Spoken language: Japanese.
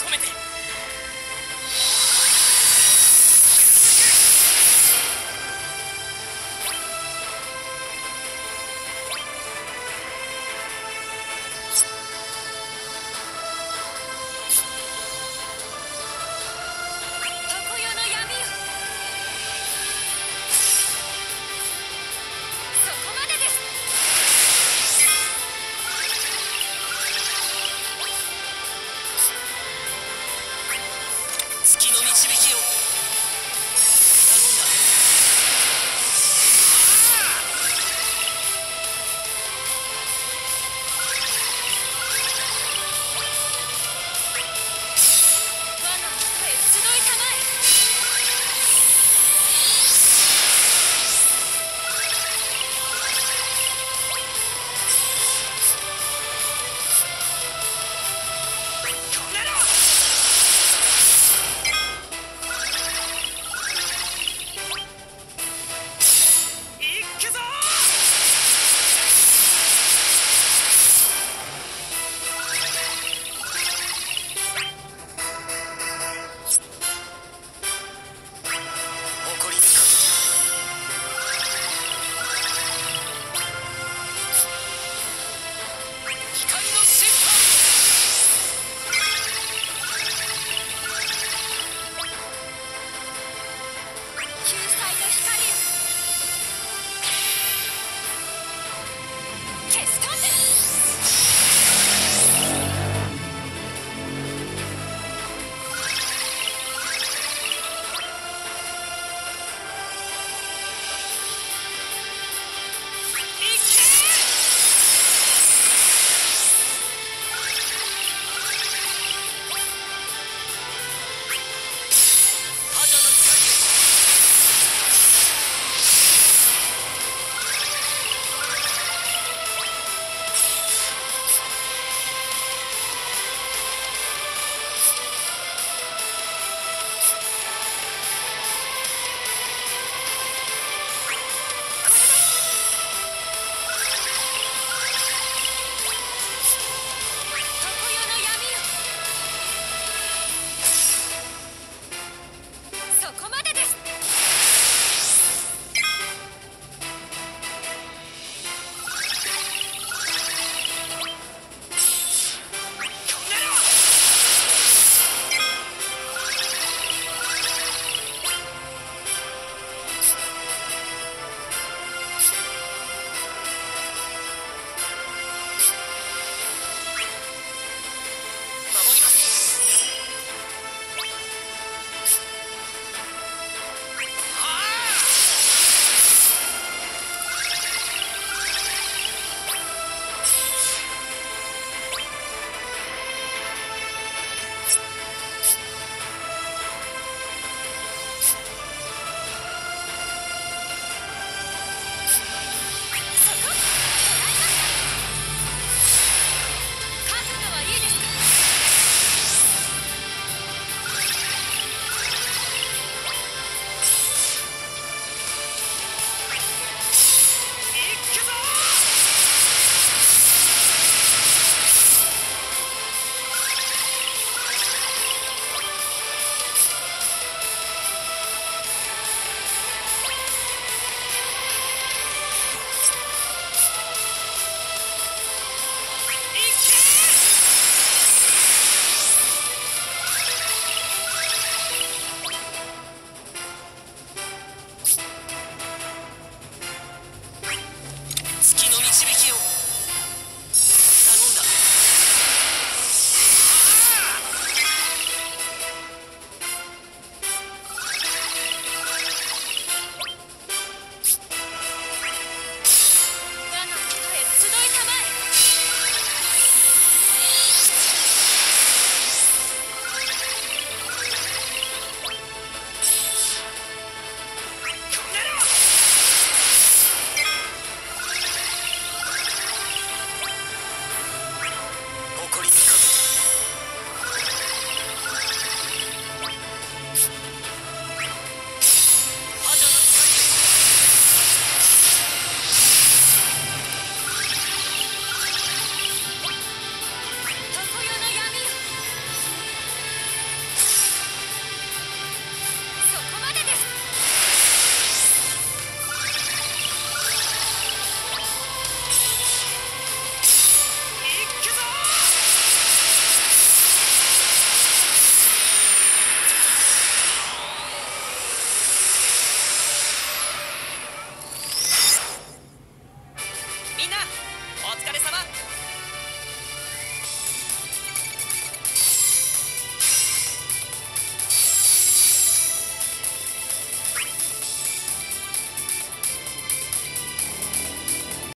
込めて